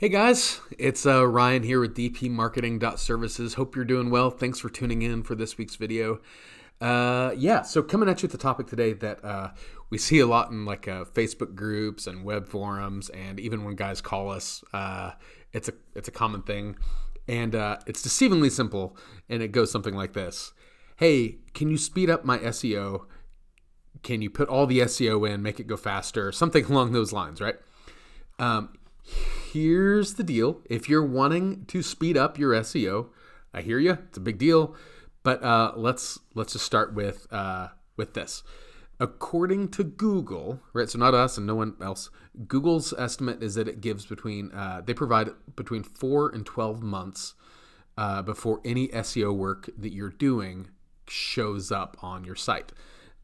Hey guys, it's uh, Ryan here with dpmarketing.services. Hope you're doing well. Thanks for tuning in for this week's video. Uh, yeah, so coming at you with the topic today that uh, we see a lot in like uh, Facebook groups and web forums, and even when guys call us, uh, it's a it's a common thing, and uh, it's deceivingly simple, and it goes something like this: Hey, can you speed up my SEO? Can you put all the SEO in, make it go faster? Something along those lines, right? Um, here's the deal. If you're wanting to speed up your seo i hear you it's a big deal. But uh, let's let's just start with uh, with this. According to google right so not us and no one else google's estimate is that it gives between uh, they provide between 4 and 12 months uh, before any seo work that you're doing shows up on your site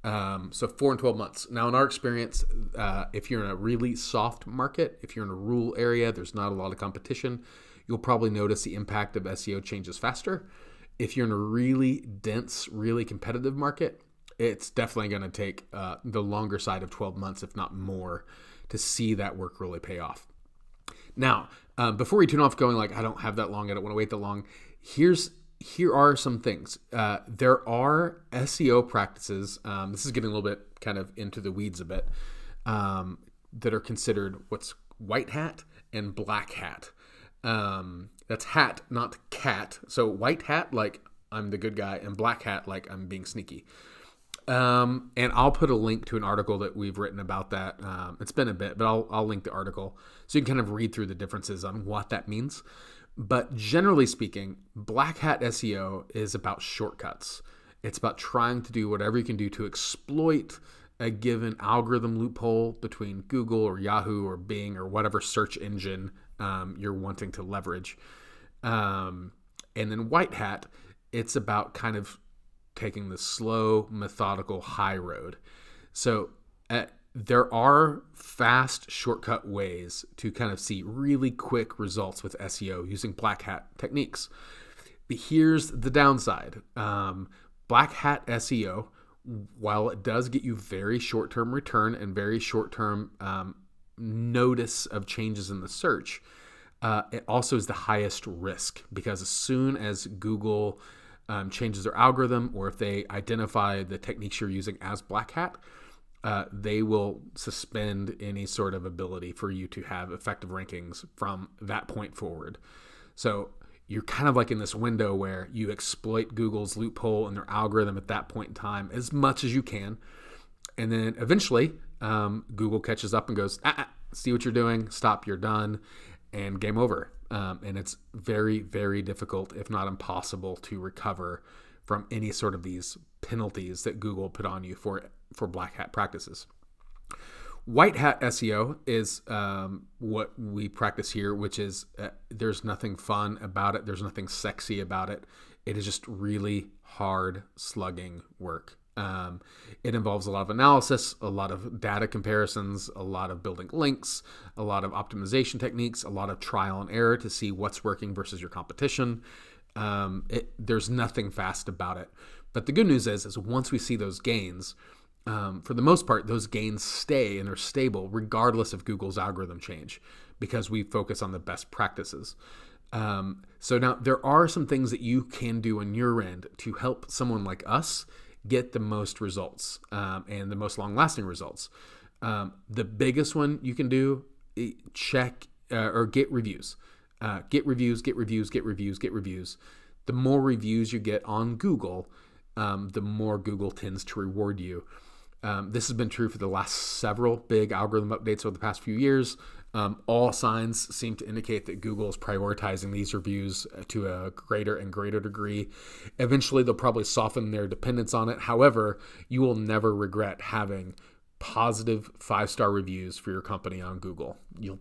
um, so four and 12 months. Now, in our experience, uh, if you're in a really soft market, if you're in a rural area, there's not a lot of competition, you'll probably notice the impact of SEO changes faster. If you're in a really dense, really competitive market, it's definitely going to take uh, the longer side of 12 months, if not more, to see that work really pay off. Now, um, before we turn off going like, I don't have that long, I don't want to wait that long, here's here are some things. Uh, there are SEO practices. Um, this is getting a little bit kind of into the weeds a bit. Um, that are considered what's white hat and black hat. Um, that's hat, not cat. So white hat, like I'm the good guy, and black hat, like I'm being sneaky. Um, and I'll put a link to an article that we've written about that. Um, it's been a bit, but I'll, I'll link the article so you can kind of read through the differences on what that means. But generally speaking, black hat SEO is about shortcuts. It's about trying to do whatever you can do to exploit a given algorithm loophole between Google or Yahoo or Bing or whatever search engine um, you're wanting to leverage. Um, and then white hat, it's about kind of taking the slow, methodical high road. So at, there are fast shortcut ways to kind of see really quick results with SEO using black hat techniques. But here's the downside um, black hat SEO, while it does get you very short term return and very short term um, notice of changes in the search, uh, it also is the highest risk because as soon as Google um, changes their algorithm or if they identify the techniques you're using as black hat, uh, they will suspend any sort of ability for you to have effective rankings from that point forward. So you're kind of like in this window where you exploit Google's loophole and their algorithm at that point in time as much as you can. And then eventually, um, Google catches up and goes, ah, ah, see what you're doing, stop, you're done, and game over. Um, and it's very, very difficult, if not impossible, to recover from any sort of these penalties that Google put on you for for black hat practices. White hat SEO is um, what we practice here, which is uh, there's nothing fun about it. There's nothing sexy about it. It is just really hard slugging work. Um, it involves a lot of analysis, a lot of data comparisons, a lot of building links, a lot of optimization techniques, a lot of trial and error to see what's working versus your competition. Um, it, there's nothing fast about it. But the good news is, is once we see those gains, um, for the most part, those gains stay and are stable regardless of Google's algorithm change because we focus on the best practices. Um, so now there are some things that you can do on your end to help someone like us get the most results um, and the most long lasting results. Um, the biggest one you can do, check uh, or get reviews. Uh, get reviews, get reviews, get reviews, get reviews. The more reviews you get on Google, um, the more Google tends to reward you. Um, this has been true for the last several big algorithm updates over the past few years. Um, all signs seem to indicate that Google is prioritizing these reviews uh, to a greater and greater degree. Eventually, they'll probably soften their dependence on it. However, you will never regret having positive five star reviews for your company on Google. You'll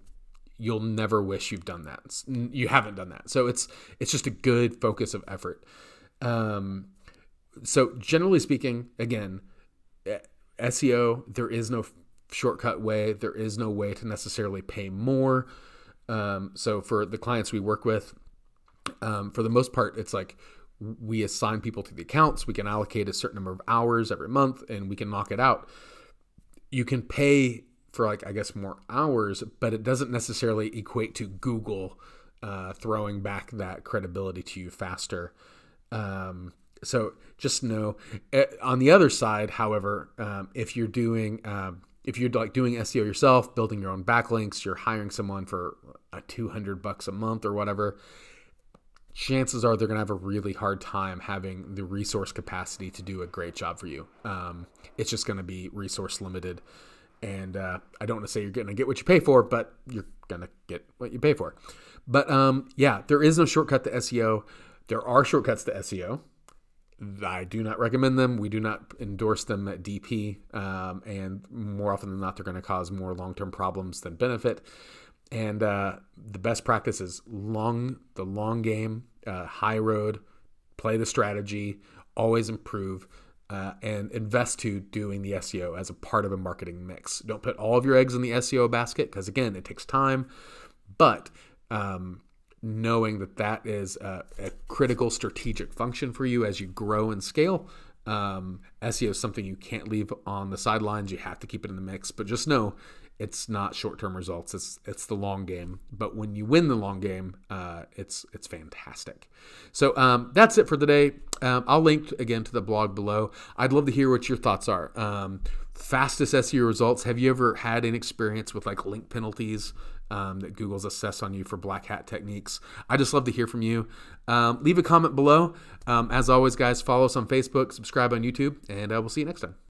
you'll never wish you've done that. You haven't done that. So it's it's just a good focus of effort. Um, so generally speaking, again, SEO, there is no shortcut way. There is no way to necessarily pay more. Um, so for the clients we work with, um, for the most part, it's like we assign people to the accounts. We can allocate a certain number of hours every month, and we can knock it out. You can pay for like I guess more hours, but it doesn't necessarily equate to Google uh, throwing back that credibility to you faster. Um, so just know. Eh, on the other side, however, um, if you're doing um, if you're like doing SEO yourself, building your own backlinks, you're hiring someone for a 200 bucks a month or whatever, chances are they're going to have a really hard time having the resource capacity to do a great job for you. Um, it's just going to be resource limited. And uh, I don't want to say you're going to get what you pay for, but you're going to get what you pay for. But um, yeah, there is no shortcut to SEO. There are shortcuts to SEO. I do not recommend them. We do not endorse them at DP, um, and more often than not, they're going to cause more long-term problems than benefit. And uh, the best practice is long, the long game, uh, high road, play the strategy, always improve, uh, and invest to doing the SEO as a part of a marketing mix. Don't put all of your eggs in the SEO basket because again, it takes time, but um, knowing that that is a, a, critical strategic function for you as you grow and scale. Um, SEO is something you can't leave on the sidelines. You have to keep it in the mix. But just know it's not short-term results. It's it's the long game. But when you win the long game, uh, it's it's fantastic. So um, that's it for today. Um, I'll link again to the blog below. I'd love to hear what your thoughts are. Um, fastest SEO results. Have you ever had an experience with like link penalties? um, that Google's assess on you for black hat techniques. I just love to hear from you. Um, leave a comment below. Um, as always, guys, follow us on Facebook, subscribe on YouTube, and uh, we'll see you next time.